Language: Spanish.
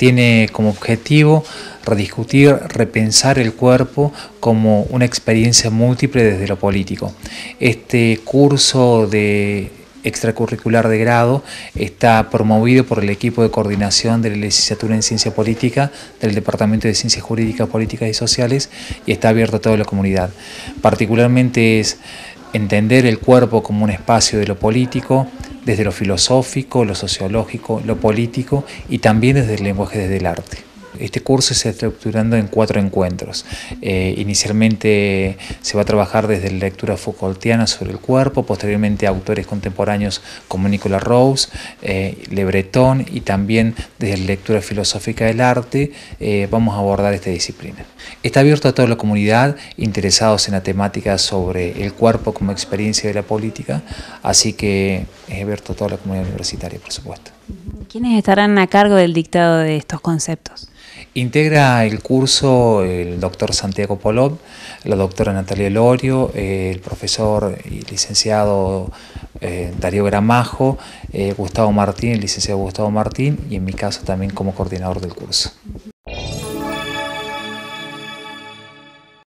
tiene como objetivo rediscutir, repensar el cuerpo como una experiencia múltiple desde lo político. Este curso de extracurricular de grado está promovido por el equipo de coordinación de la licenciatura en Ciencia Política del Departamento de Ciencias Jurídicas, Políticas y Sociales y está abierto a toda la comunidad. Particularmente es entender el cuerpo como un espacio de lo político, desde lo filosófico, lo sociológico, lo político y también desde el lenguaje, desde el arte. Este curso se está estructurando en cuatro encuentros. Eh, inicialmente se va a trabajar desde la lectura Foucaultiana sobre el cuerpo, posteriormente autores contemporáneos como Nicolas Rose, eh, Le Breton y también desde la lectura filosófica del arte eh, vamos a abordar esta disciplina. Está abierto a toda la comunidad interesados en la temática sobre el cuerpo como experiencia de la política, así que es abierto a toda la comunidad universitaria, por supuesto. ¿Quiénes estarán a cargo del dictado de estos conceptos? Integra el curso el doctor Santiago Polov, la doctora Natalia Lorio, el profesor y licenciado eh, Darío Gramajo, eh, Gustavo Martín, el licenciado Gustavo Martín y en mi caso también como coordinador del curso.